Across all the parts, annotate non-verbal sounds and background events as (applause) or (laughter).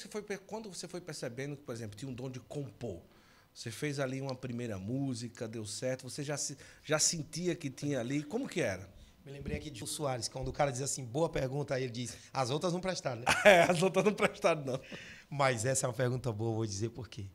você foi, quando você foi percebendo que, por exemplo, tinha um dom de compor, você fez ali uma primeira música, deu certo, você já, se- já sentia que tinha ali. Como que era? Me lembrei aqui de Soares, quando o cara diz assim, boa pergunta, aí ele diz, as outras não prestaram, né? (laughs) É, as outras não prestaram, não. Mas essa é uma pergunta boa, vou dizer por quê.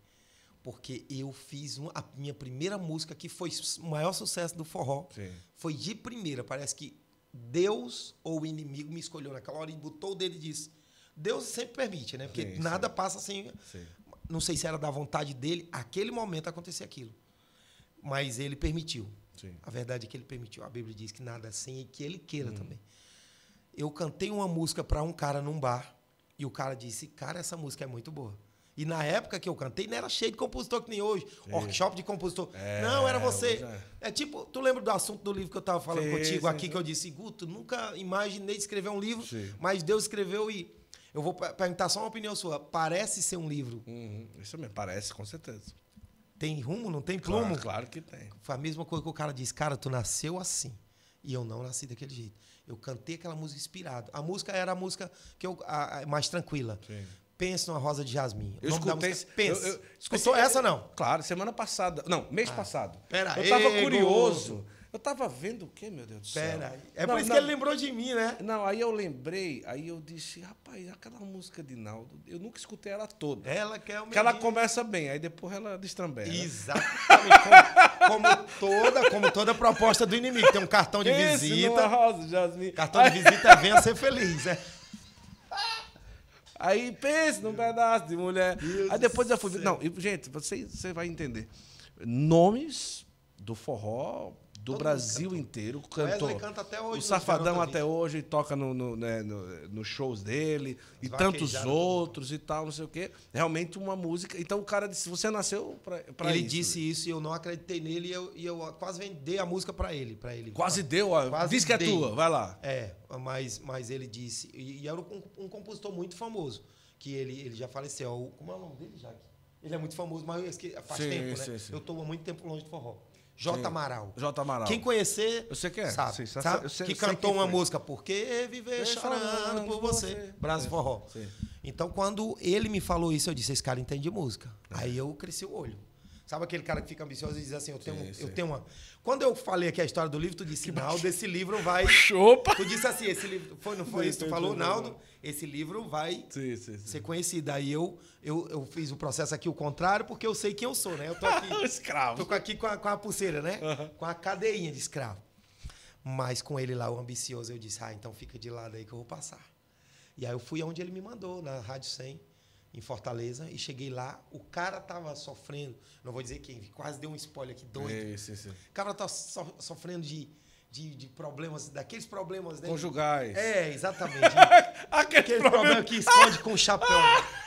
Porque eu fiz uma- a minha primeira música que foi o maior sucesso do forró. Sim. Foi de primeira. Parece que Deus ou o inimigo me escolheu naquela hora e botou o dedo e disse. Deus sempre permite, né? Porque Sim, nada passa sem. Sim. Não sei se era da vontade dele, aquele momento acontecer aquilo. Mas ele permitiu. Sim. A verdade é que ele permitiu. A Bíblia diz que nada sem e que ele queira Uhum. também. Eu cantei uma música para um cara num bar e o cara disse: Cara, essa música é muito boa. E na época que eu cantei, não era cheio de compositor que nem hoje. Workshop de compositor. É, não, era você. é. É tipo, tu lembra do assunto do livro que eu estava falando Sim, contigo sim, aqui, sim. que eu disse, Guto, nunca imaginei escrever um livro, Sim. mas Deus escreveu e. Eu vou pe- perguntar só uma opinião sua. Parece ser um livro. Uhum, Isso me parece, com certeza. Tem rumo, não tem plumo? Claro, claro que tem. Foi a mesma coisa que o cara disse, cara, tu nasceu assim. E eu não nasci daquele jeito. Eu cantei aquela música inspirado. A música era a música que eu, a- a- mais tranquila. Sim. Pense numa rosa de jasmim. Eu escutei. música, Pense. eu- eu- Escutou esse- essa não? Claro, semana passada. Não, mês passado. pera eu tava aí, curioso. Eu tava vendo o quê, meu Deus do céu? Pera aí. É Não, por isso não, que ele lembrou de mim, né? Não, aí eu lembrei, aí eu disse, rapaz, aquela música de Naldo, eu nunca escutei ela toda. Ela quer o meu Porque ela começa bem, aí depois ela destrambela. Exatamente. Como, como toda, como toda proposta do inimigo. Tem um cartão de Esse visita. rosa, Jasmine. Cartão de visita é venha ser feliz. É. Aí pense num pedaço de mulher. Deus aí depois eu fui. Não, gente, você, você vai entender. Nomes do forró do Todo Brasil cantou. inteiro cantou. Wesley canta até hoje O nos Safadão até hoje toca no, no, né, no- nos shows dele e Os tantos outros e tal, não sei o quê. Realmente uma música. Então o cara disse: você nasceu pra, pra Ele isso. disse isso e eu não acreditei nele e eu, e eu quase vendi a música pra ele. Pra ele. Quase deu, ó. Quase Diz que é dei. tua, vai lá. É, mas, mas ele disse. E, e era um, um compositor muito famoso, que ele, ele já faleceu. Como é o nome dele, Jaque? Ele é muito famoso, mas eu esque- faz Sim, tempo, né? sim, sim. Eu estou há muito tempo longe do forró. J. Sim. Amaral. J. Amaral. Quem conhecer, sei quem é. sabe. Sim, sa- sabe? eu sei- que cantou uma foi. música, Por que viver chorando chorando por você? você. Braço É, forró. sim. Então, quando ele me falou isso, eu disse, esse cara entende música. Aí eu cresci o olho. Sabe aquele cara que fica ambicioso e diz assim, eu tenho, Sim, eu sim. tenho uma... Quando eu falei aqui a história do livro, tu disse, Naldo, esse livro vai... (laughs) Opa! Tu disse assim, esse livro... Foi, não foi isso? Tu falou, Naldo, esse livro vai Sim, ser conhecido. Aí eu, eu, eu fiz o processo aqui o contrário, porque eu sei quem eu sou, né? Eu tô aqui... (laughs) Escravo. Tô aqui com a, com a pulseira, né? Aham. Com a cadeinha de escravo. Mas com ele lá, o ambicioso, eu disse, ah, então fica de lado aí que eu vou passar. E aí eu fui aonde ele me mandou, na Rádio 100, em Fortaleza, e cheguei lá, o cara tava sofrendo, não vou dizer quem, quase deu um spoiler aqui, doido. É, sim, sim. O cara tá so- sofrendo de, de, de problemas, daqueles problemas, né? Conjugais. É, exatamente. (laughs) Aquele Aquele problema. problema que esconde com o chapéu. (laughs)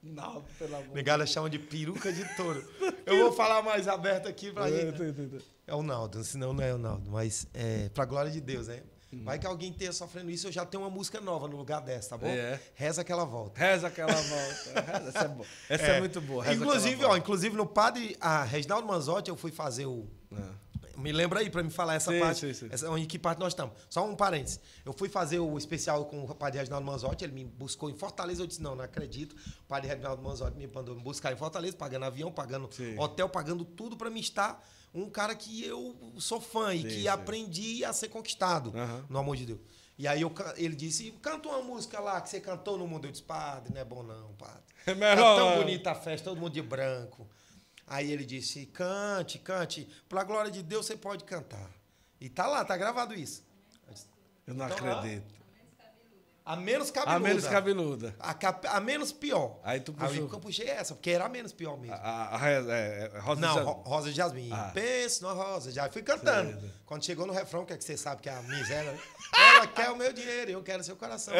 Não, pelo amor de Negada chama de peruca de touro. (laughs) Eu vou falar mais aberto aqui pra gente. É o Naldo, senão não é o Naldo. Mas é pra glória de Deus, né? Vai que alguém tenha sofrendo isso, eu já tenho uma música nova no lugar dessa, tá bom? É. Reza que ela volta. Reza aquela volta. Reza, essa é, boa. (laughs) Essa é, muito boa. Reza Inclusive, aquela ó, inclusive no padre, a Reginaldo Manzotti, eu fui fazer o. Ah. Me lembra aí pra me falar essa Sim, parte. sim, sim. Essa, em que parte nós estamos. Só um parênteses. Eu fui fazer o especial com o padre Reginaldo Manzotti, ele me buscou em Fortaleza. Eu disse: não, não acredito. O padre Reginaldo Manzotti me mandou me buscar em Fortaleza, pagando avião, pagando hotel, pagando tudo pra me estar um cara que eu sou fã e Sim, que sim. aprendi a ser conquistado, Aham. no amor de Deus. E aí eu ele disse: canta uma música lá que você cantou no mundo. Eu disse: padre, não é bom não, padre. (laughs) É melhor. tão bonita a festa, todo mundo de branco. Aí ele disse: cante, cante. Pra glória de Deus você pode cantar. E tá lá, tá gravado isso. Eu não Então, acredito. A menos cabeluda. A menos cabeluda. A, cap- a menos pior. Aí tu Aí puxou. eu puxei essa, porque era a menos pior mesmo. A, a, a, é, é, Rosa Não, de Jasmine. Rosa de Jasmine. Ah. Pense na Rosa. Já fui cantando. Sei. Quando chegou no refrão, que é que você sabe que é a miséria, né? Ela quer o meu dinheiro, eu quero seu coração.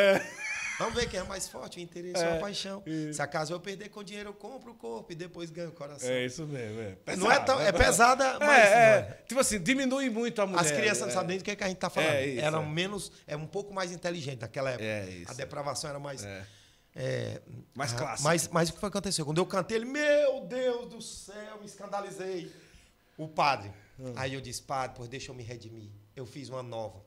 Vamos ver quem é mais forte, o interesse ou É, a paixão. isso. Se acaso eu perder com dinheiro, eu compro o corpo e depois ganho o coração. É isso mesmo. É, Não é tão- é pesado. pesada, (laughs) mas É, não é. é. Tipo assim, diminui muito a mulher. As crianças não é. sabem nem do que, é que a gente tá falando. É isso, Eram é. menos, é um pouco mais inteligente naquela época. É isso. A depravação era mais. É. é, Mais ah, clássica. Mas, mas o que foi que aconteceu? Quando eu cantei, ele, meu Deus do céu, me escandalizei. O padre. Hum. Aí eu disse, padre, pois deixa eu me redimir. Eu fiz uma nova.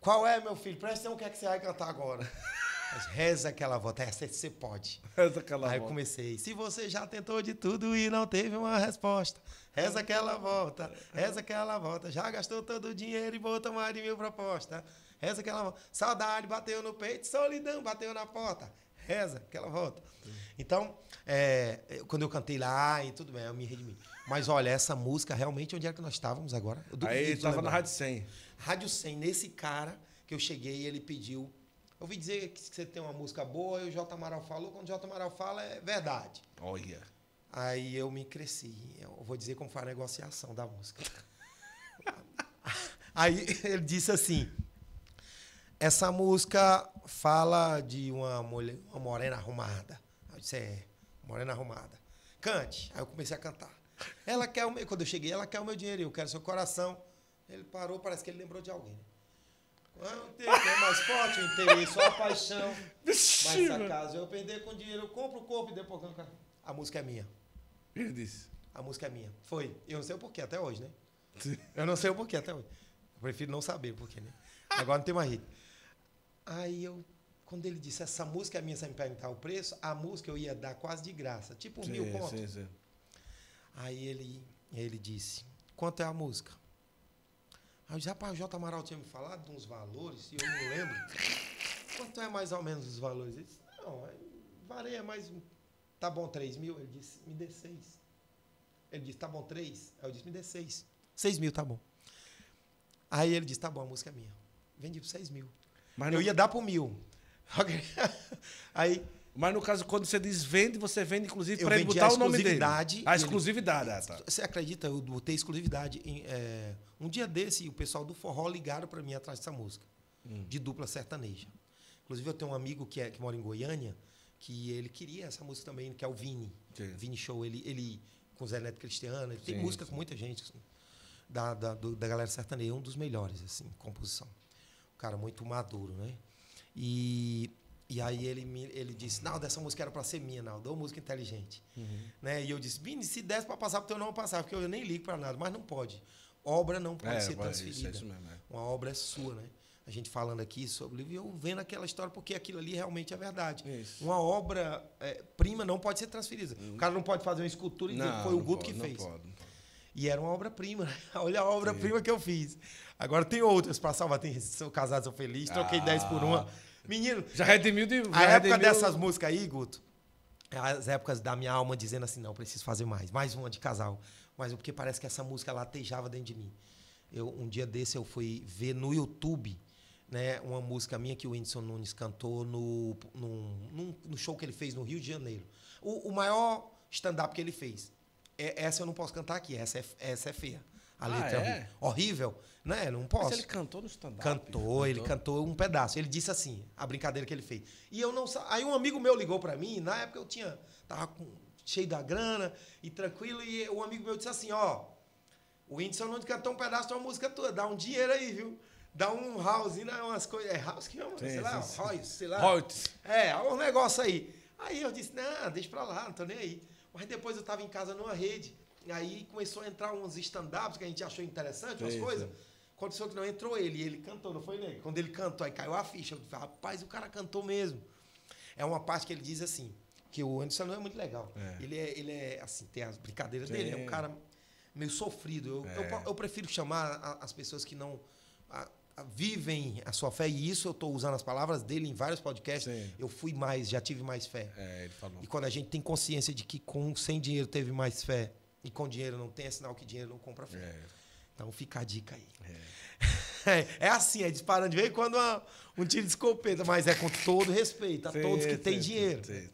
Qual é, meu filho? Presta atenção o que é que você vai cantar agora. (laughs) Mas reza aquela volta. Essa você pode. Reza aquela Aí eu comecei. Se você já tentou de tudo e não teve uma resposta, reza aquela volta, reza aquela volta. Já gastou todo o dinheiro e botou mais de mil propostas. Reza aquela volta. Saudade bateu no peito, solidão bateu na porta. Reza aquela volta. Então, é, quando eu cantei lá e tudo bem, eu me redimi. Mas olha, essa música, realmente, onde era que nós estávamos agora? Eu Aí duvido tava na. Rádio 100. Rádio 100, nesse cara que eu cheguei, ele pediu. Eu ouvi dizer que você tem uma música boa, e o J. Amaral falou. Quando o J. Amaral fala, é verdade. Olha. Aí eu me cresci. Eu vou dizer como foi a negociação da música. (laughs) Aí ele disse assim: essa música fala de uma mulher, uma morena arrumada. Eu disse, é, morena arrumada. Cante. Aí eu comecei a cantar. Ela quer o meu, quando eu cheguei, ela quer o meu dinheiro, eu quero seu coração. Ele parou, parece que ele lembrou de alguém. Né? Quando tem é mais forte o interesse ou a paixão. (laughs) Mas acaso eu perder com dinheiro, eu compro o corpo e depois. A música é minha. Ele disse. A música é minha. Foi. Eu não sei o porquê até hoje, né? Eu não sei o porquê até hoje. Eu prefiro não saber o porquê, né? Agora não tem mais jeito. Aí eu, quando ele disse, essa música é minha, sem me perguntar o preço, a música eu ia dar quase de graça, tipo Sim, mil contos. sim, sim. Aí ele, ele disse, quanto é a música? Aí eu disse, rapaz, o J. Amaral tinha me falado de uns valores, e eu não lembro. (laughs) Quanto é mais ou menos os valores? Ele disse, não, aí varia mais, um- tá bom 3 mil? Ele disse, me dê 6. Ele disse, tá bom 3? Aí eu disse, me dê 6. 6 mil, tá bom. Aí ele disse, tá bom, a música é minha. Vendi por 6 mil. Mas eu no, ia dar por mil. (laughs) Aí mas no caso, quando você diz vende, você vende, inclusive, para ele botar a o nome dele. exclusividade A e ele- exclusividade, ah, tá. Você acredita? Eu botei exclusividade. Em, é, um dia desse, o pessoal do forró ligaram para mim atrás dessa música, Hum. de dupla sertaneja. Inclusive, eu tenho um amigo que, é, que mora em Goiânia, que ele queria essa música também, que é o Vini. Sim. Vini Show. Ele, ele com Zé Neto Cristiano, ele tem Sim, música sim. com muita gente assim, da, da, do- da galera sertaneja. É um dos melhores, assim, composição. Um cara muito maduro, né? E, e aí ele, me, ele disse, não, dessa música era para ser minha, não, dou música inteligente. Né? E eu disse, Vini, se desse para passar nome, eu passava, porque eu nem ligo para nada, mas não pode. Obra não pode É, ser isso, transferida. é isso mesmo, é. Uma obra é sua, né? A gente falando aqui sobre o livro e eu vendo aquela história, porque aquilo ali realmente é verdade. Isso. Uma obra é, prima não pode ser transferida. O cara não pode fazer uma escultura e dizer que foi o não Guto pode, que não fez. pode, não pode. E era uma obra-prima. né? (laughs) Olha a obra-prima que eu fiz. Agora tem outras para salvar. Tem Sou Casado, Sou Feliz, troquei Ah. 10 por uma. Menino, Já redimiu de. a já época redimiu- dessas músicas aí, Guto, as épocas da minha alma dizendo assim, não, preciso fazer mais. Mais uma de casal. Mas porque parece que essa música latejava dentro de mim. Eu, um dia desse eu fui ver no YouTube né, uma música minha que o Whindersson Nunes cantou no, num- no show que ele fez no Rio de Janeiro. O, o maior stand-up que ele fez. É- essa eu não posso cantar aqui, essa é, essa é feia. A Ah, letra é é? horrível. né? Não Mas posso. ele cantou no stand-up. Cantou, ele cantou um pedaço. Ele disse assim, a brincadeira que ele fez. E eu não Aí um amigo meu ligou pra mim, na época eu tinha tava com- cheio da grana e tranquilo e um amigo meu disse assim, ó, o Whindersson não cantou um pedaço de uma música tua, dá um dinheiro aí, viu? Dá um house, né, umas coisas, é house que chama, Sim, sei lá, royce, sei lá. Royalties. É, um negócio aí. Aí eu disse, não, deixa pra lá, não tô nem aí. Mas depois eu tava em casa numa rede, e aí começou a entrar uns stand-ups que a gente achou interessante, umas coisas. Quando que não entrou ele, ele cantou, não foi nele? Quando ele cantou, aí caiu a ficha. Eu falei, rapaz, o cara cantou mesmo. É uma parte que ele diz assim, que o Anderson não é muito legal. É. Ele, é, ele é, assim, tem as brincadeiras Sim. dele, é um cara meio sofrido. Eu, eu, É. eu prefiro chamar as pessoas que não a- a- vivem a sua fé, e isso eu estou usando as palavras dele em vários podcasts. Sim. Eu fui mais, já tive mais fé. É, ele falou. E quando a gente tem consciência de que com sem dinheiro teve mais fé e com dinheiro não tem, é sinal que dinheiro não compra fé. É, Então fica a dica aí. é. (laughs) É, assim, é disparando de vez quando uma- um tiro de escopeta, mas é com todo respeito a Sim, todos que sim, têm sim, dinheiro. sim.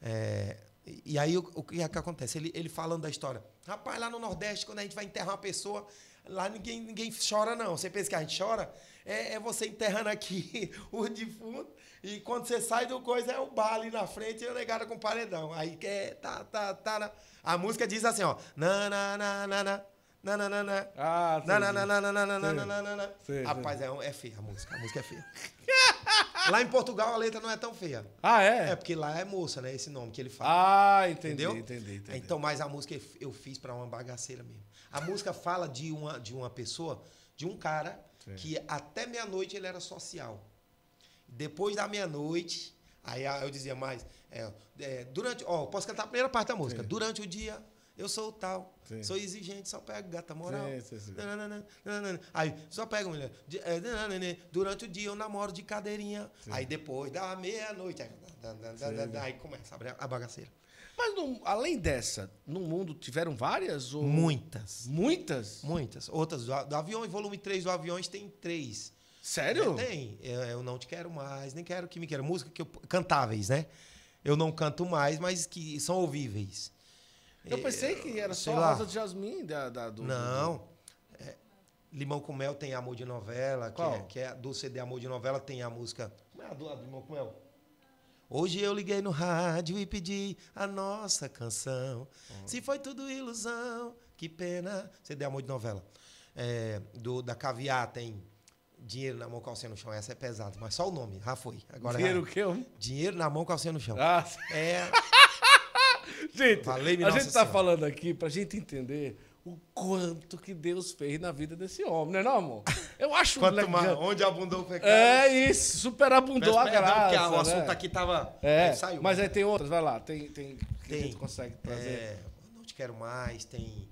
É, e aí o, o que é que acontece? Ele, ele falando da história. Rapaz, lá no Nordeste, quando a gente vai enterrar uma pessoa, lá ninguém, ninguém chora, não. Você pensa que a gente chora? É, é você enterrando aqui (laughs) o defunto, e quando você sai do coisa, é o bar ali na frente e eu negada com paredão. Aí é, tá, tá, tá. na- A música diz assim, ó. Na, na, na, na, na. Na, na, na, na. Ah, Na, na, na, na, na, na, na, na, na, na, Rapaz, é, é feia a música. A música é feia. (laughs) Lá em Portugal a letra não é tão feia. Ah, É, é? porque lá é moça, né? Esse nome que ele fala. Ah, entendi, entendeu? entendi, entendi. Então, mas a música eu- eu fiz pra uma bagaceira mesmo. A música fala de uma, de uma pessoa, de um cara Sim. que até meia-noite ele era social. Depois da meia-noite, aí eu dizia mais. É, é, durante. Ó, posso cantar a primeira parte da música. Sim. Durante o dia, eu sou o tal. Sim. Sou exigente, só pego gata moral. Sim, sim, sim. Nananana, nananana. Aí, só pego mulher. É. Durante o dia eu namoro de cadeirinha. Aí depois da meia-noite. Aí, aí começa a bagaceira. Mas no- além dessa, no mundo tiveram várias? Ou... Muitas. Muitas? Muitas. Outras. Do, do Aviões, volume 3 do Aviões tem três. Sério? É, tem. Eu, eu não te quero mais, nem quero que me queira. Música que eu, cantáveis, né? Eu não canto mais, mas que são ouvíveis. Eu pensei que era só a. Rosa de Jasmim da, da- do. Não. É, Limão com Mel tem Amor de Novela, que é, que é do CD Amor de Novela, tem a música. Como é a do a do Limão com Mel? Hoje eu liguei no rádio e pedi a nossa canção. Se foi tudo ilusão, que pena. CD Amor de Novela. É, do, da Caviar tem Dinheiro na mão, calcinha no chão. Essa é pesada, mas só o nome, já foi. Agora Dinheiro já- o quê? Dinheiro na mão, calcinha no chão. Ah, É. (laughs) (laughs) gente, a gente tá Senhora. falando aqui pra gente entender o quanto que Deus fez na vida desse homem, não é não, amor? (laughs) Eu acho Quanto legal. mais, onde abundou o pecado. É isso, superabundou a graça. porque a- o né? assunto aqui tava. É, aí saiu. mas aí tem outras, vai lá, tem, tem que a Tem. gente consegue trazer. É, não te quero mais, tem.